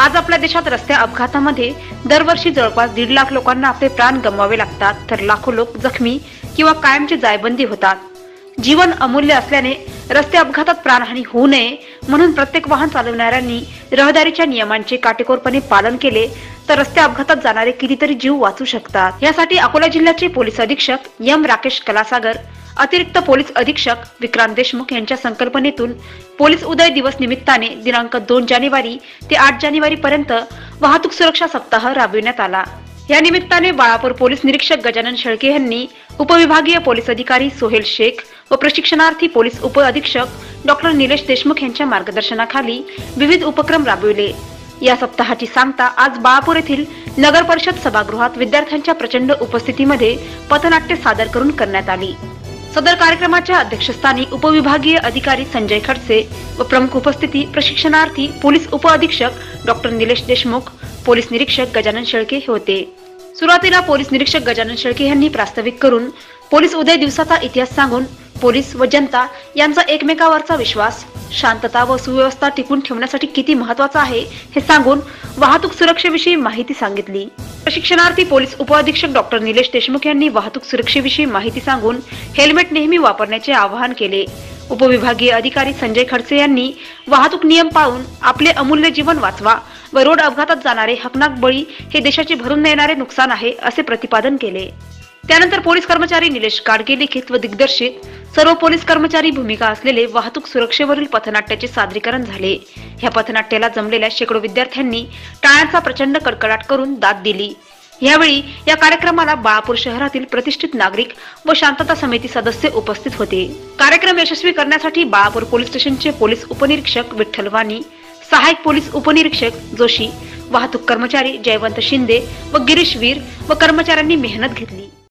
आज आपल्या देशात रस्ते अपघातामध्ये दरवर्षी जवळपास दीड लाख लोकांना आपले प्राण गमवावे लागतात तर लाखो लोक जखमी किंवा कायमची जायबंदी होतात. जीवन अमूल्य असल्याने रस्ते अपघातात प्राणहानी होऊ नये म्हणून प्रत्येक वाहन चालवणाऱ्यांनी रहदारीच्या नियमांचे काटेकोरपणे पालन केले तर रस्ते अपघातात जाणारे कितीतरी जीव वाचू शकतात. यासाठी अकोला जिल्ह्याचे पोलीस अधीक्षक एम राकेश कलासागर अतिरिक्त पोलीस अधीक्षक विक्रांत देशमुख यांच्या संकल्पनेतून पोलीस उदय दिवस निमित्ताने दिनांक दोन जानेवारी ते आठ जानेवारी पर्यंत वाहतूक सुरक्षा सप्ताह राबविण्यात आला. या निमित्ताने बाळापूर पोलीस निरीक्षक गजानन शेळके यांनी उपविभागीय पोलीस अधिकारी सोहेल शेख व प्रशिक्षणार्थी पोलीस उप अधीक्षक डॉक्टर निलेश देशमुख यांच्या मार्गदर्शनाखाली विविध उपक्रम राबविले. या सप्ताहाची सांगता आज बाळापूर येथील नगर परिषद सभागृहात विद्यार्थ्यांच्या प्रचंड उपस्थितीमध्ये पथनाट्य सादर करून करण्यात आली. सदर कार्यक्रमाच्या अध्यक्षस्थानी उपविभागीय अधिकारी संजय खडसे व प्रमुख उपस्थिती प्रशिक्षणार्थी पोलीस उप अधीक्षक डॉक्टर निलेश देशमुख पोलीस निरीक्षक गजानन शेळके हे होते. सुरुवातीला पोलीस निरीक्षक गजानन शेळके यांनी प्रास्ताविक करून पोलीस उदय दिवसाचा इतिहास सांगून पोलीस व जनता यांचा एकमेकावरचा विश्वास शांतता व सुव्यवस्था टिकून ठेवण्यासाठी किती महत्त्वाचा आहे हे सांगून वाहतूक सुरक्षेविषयी माहिती सांगितली. प्रशिक्षणार्थी पोलीस उपअधीक्षक डॉक्टर निलेश देशमुख यांनी वाहतूक सुरक्षेविषयी माहिती सांगून हेल्मेट नेहमी वापरण्याचे आवाहन केले. उपविभागीय अधिकारी संजय खडसे यांनी वाहतूक नियम पाळून आपले अमूल्य जीवन वाचवा व रोड अपघातात जाणारे हकनाक बळी हे देशाचे भरून नेणारे नुकसान आहे असे प्रतिपादन केले. त्यानंतर पोलीस कर्मचारी निलेश गाडगे लिखित व दिग्दर्शित. सर्व पोलीस कर्मचारी भूमिका असलेले वाहतूक सुरक्षेवरील पथनाट्याचे सादरीकरण झाले. ह्या पथनाट्याला जमलेल्या शेकडो विद्यार्थ्यांनी टाळ्यांचा प्रचंड कडकडाट करून दाद दिली. यावेळी या कार्यक्रमाला बाळापूर शहरातील प्रतिष्ठित नागरिक व शांतता समिती सदस्य उपस्थित होते. कार्यक्रम यशस्वी करण्यासाठी बाळापूर पोलीस स्टेशनचे पोलीस उपनिरीक्षक विठ्ठल वाणी सहाय्यक पोलीस उपनिरीक्षक जोशी वाहतूक कर्मचारी जयवंत शिंदे व गिरीश वीर व कर्मचाऱ्यांनी मेहनत घेतली.